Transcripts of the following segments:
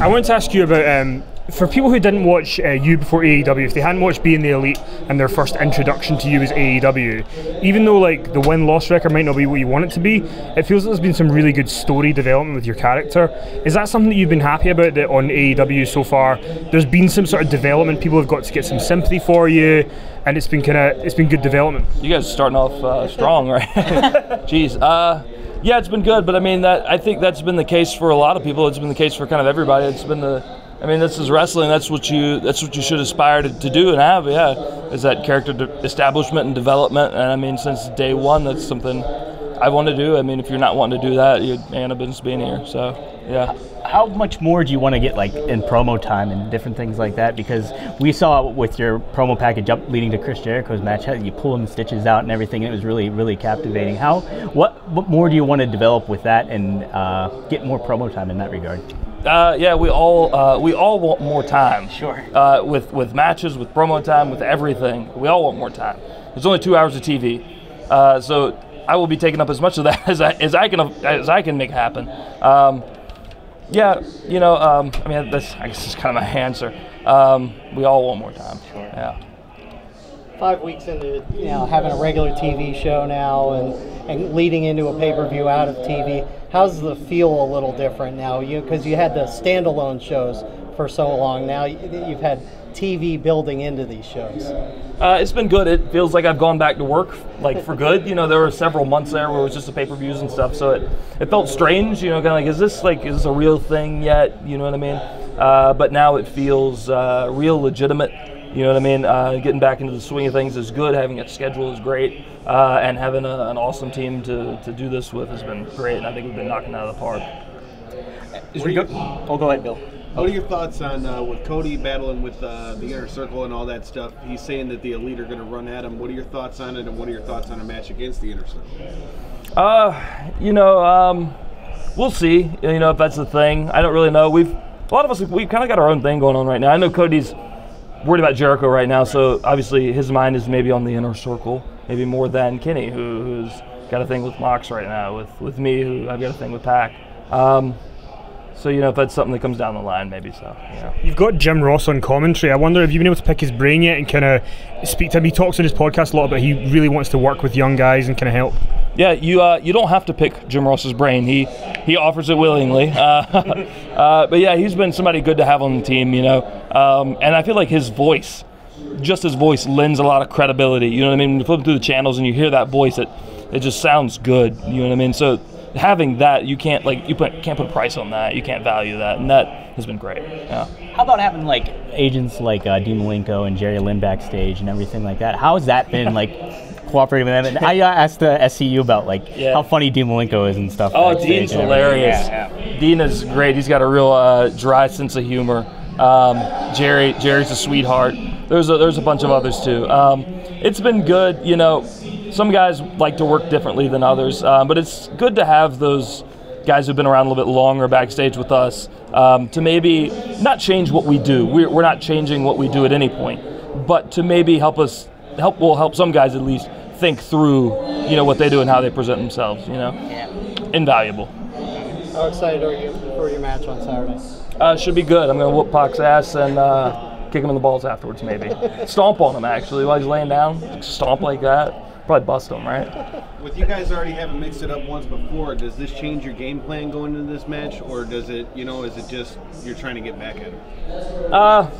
I wanted to ask you about um, for people who didn't watch uh, you before AEW, if they hadn't watched Being the Elite and their first introduction to you was AEW, even though like the win loss record might not be what you want it to be, it feels like there's been some really good story development with your character. Is that something that you've been happy about that on AEW so far? There's been some sort of development. People have got to get some sympathy for you, and it's been kind of it's been good development. You guys are starting off uh, strong, right? Jeez. Uh, yeah, it's been good, but I mean that I think that's been the case for a lot of people. It's been the case for kind of everybody. It's been the I mean, this is wrestling. That's what you that's what you should aspire to, to do and have. Yeah, is that character de- establishment and development. And I mean, since day one, that's something I want to do. I mean, if you're not wanting to do that, you ain't a business being here. So, yeah. How much more do you want to get like in promo time and different things like that? Because we saw with your promo package up leading to Chris Jericho's match, you pull them stitches out and everything. And it was really, really captivating. How what what more do you want to develop with that and uh, get more promo time in that regard? Uh, yeah, we all uh, we all want more time. Sure. Uh, with with matches, with promo time, with everything, we all want more time. There's only two hours of TV, uh, so I will be taking up as much of that as I, as I can as I can make happen. Um, yeah, you know, um, I mean, that's I guess that's kind of my answer. Um, we all want more time. Sure. Yeah. Five weeks into you know having a regular TV show now and, and leading into a pay per view out of TV, how's the feel a little different now? You because you had the standalone shows for so long. Now you've had TV building into these shows. Uh, it's been good. It feels like I've gone back to work, like for good. You know, there were several months there where it was just the pay per views and stuff, so it, it felt strange. You know, kind of like, is this like is this a real thing yet? You know what I mean? Uh, but now it feels uh, real legitimate. You know what I mean? Uh, getting back into the swing of things is good. Having a schedule is great, uh, and having a, an awesome team to, to do this with has been great. And I think we've been knocking it out of the park. Is we go, oh, go ahead, Bill. What are your thoughts on uh, with Cody battling with uh, the inner circle and all that stuff? He's saying that the elite are going to run at him. What are your thoughts on it, and what are your thoughts on a match against the inner circle? Uh, you know, um, we'll see. You know, if that's the thing. I don't really know. We've a lot of us we've kind of got our own thing going on right now. I know Cody's worried about Jericho right now, so obviously his mind is maybe on the inner circle, maybe more than Kenny, who, who's got a thing with Mox right now, with with me, who I've got a thing with Pac. Um, so you know, if that's something that comes down the line, maybe so. Know. You've got Jim Ross on commentary. I wonder if you've been able to pick his brain yet and kind of speak to him. He talks on his podcast a lot but he really wants to work with young guys and kind of help. Yeah, you uh, you don't have to pick Jim Ross's brain. He he offers it willingly. Uh, uh, but yeah, he's been somebody good to have on the team, you know. Um, and I feel like his voice, just his voice, lends a lot of credibility. You know what I mean? When you flip through the channels and you hear that voice, it it just sounds good. You know what I mean? So having that, you can't like you put, can't put a price on that. You can't value that, and that has been great. Yeah. How about having like agents like uh, Dean Malenko and Jerry Lynn backstage and everything like that? How has that been like cooperating with them? And I asked the SCU about like Yeah. how funny Dean Malenko is and stuff. Oh, Dean's hilarious. Yeah, yeah. Dean is great. He's got a real uh, dry sense of humor. Um, Jerry, Jerry's a sweetheart. There's a, there's a bunch of others too. Um, it's been good. You know, some guys like to work differently than others, um, but it's good to have those guys who've been around a little bit longer backstage with us um, to maybe not change what we do. We're, we're not changing what we do at any point, but to maybe help us help. Will help some guys at least think through, you know, what they do and how they present themselves. You know, invaluable. How excited are you for your match on Saturday? Uh, should be good. I'm gonna whoop Pac's ass and uh, kick him in the balls afterwards, maybe. Stomp on him actually while he's laying down. Stomp like that. Probably bust him, right? With you guys already having mixed it up once before, does this change your game plan going into this match, or does it, you know, is it just you're trying to get back at him? Uh,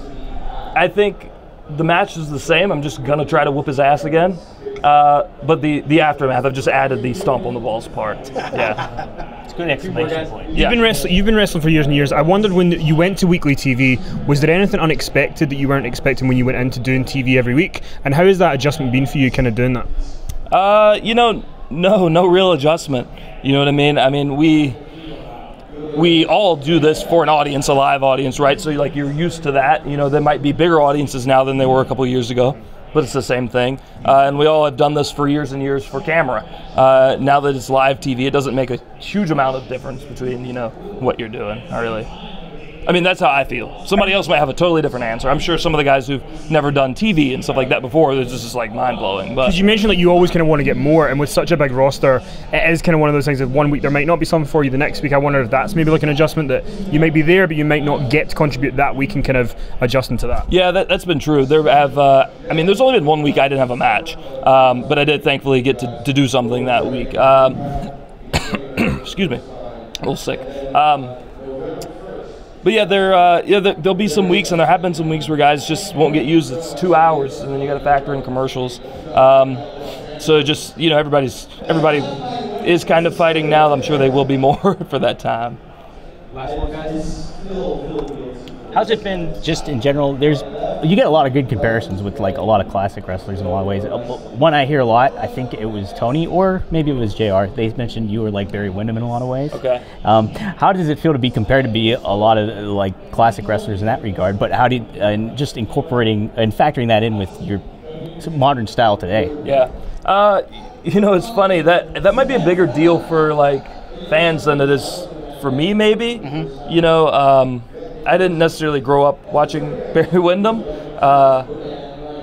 I think the match is the same. I'm just gonna try to whoop his ass again. Uh, but the the aftermath, I've just added the stomp on the balls part. Yeah. Good exclamation point. You've Yeah. been wrestling. You've been wrestling for years and years. I wondered when you went to weekly TV, was there anything unexpected that you weren't expecting when you went into doing TV every week? And how has that adjustment been for you, kind of doing that? Uh, you know, no, no real adjustment. You know what I mean? I mean, we we all do this for an audience, a live audience, right? So like you're used to that. You know, there might be bigger audiences now than they were a couple of years ago, but it's the same thing. Uh, and we all have done this for years and years for camera. Uh, now that it's live TV, it doesn't make a huge amount of difference between you know what you're doing. Really. I mean, that's how I feel. Somebody else might have a totally different answer. I'm sure some of the guys who've never done TV and stuff like that before, it's just like mind blowing. But Because you mentioned that you always kind of want to get more, and with such a big roster, it is kind of one of those things that one week there might not be something for you, the next week I wonder if that's maybe like an adjustment that you might be there, but you might not get to contribute that week and kind of adjust into that. Yeah, that, that's been true. There have, uh, I mean, there's only been one week I didn't have a match, um, but I did thankfully get to, to do something that week. Um, excuse me, a little sick. Um, but yeah, there, uh, yeah, there, there'll be some weeks, and there have been some weeks where guys just won't get used. It's two hours, and then you got to factor in commercials. Um, so just you know, everybody's everybody is kind of fighting now. I'm sure they will be more for that time. How's it been just in general? There's you get a lot of good comparisons with like a lot of classic wrestlers in a lot of ways. Uh, One I hear a lot, I think it was Tony or maybe it was Jr. They mentioned you were like Barry Windham in a lot of ways. Okay. Um, how does it feel to be compared to be a lot of like classic wrestlers in that regard? But how did uh, and just incorporating and factoring that in with your modern style today? Yeah. Uh, you know, it's funny that that might be a bigger deal for like fans than it is for me. Maybe. You know, um, I didn't necessarily grow up watching Barry Windham. Uh,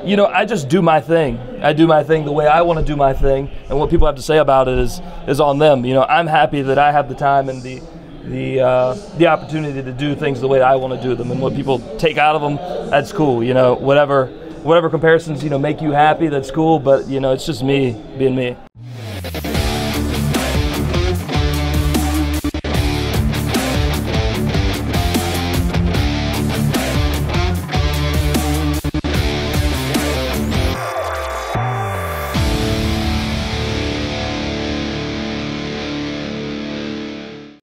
you know, I just do my thing. I do my thing the way I want to do my thing, and what people have to say about it is is on them. You know, I'm happy that I have the time and the the uh, the opportunity to do things the way I want to do them, and what people take out of them, that's cool. You know, whatever whatever comparisons you know make you happy, that's cool. But you know, it's just me being me.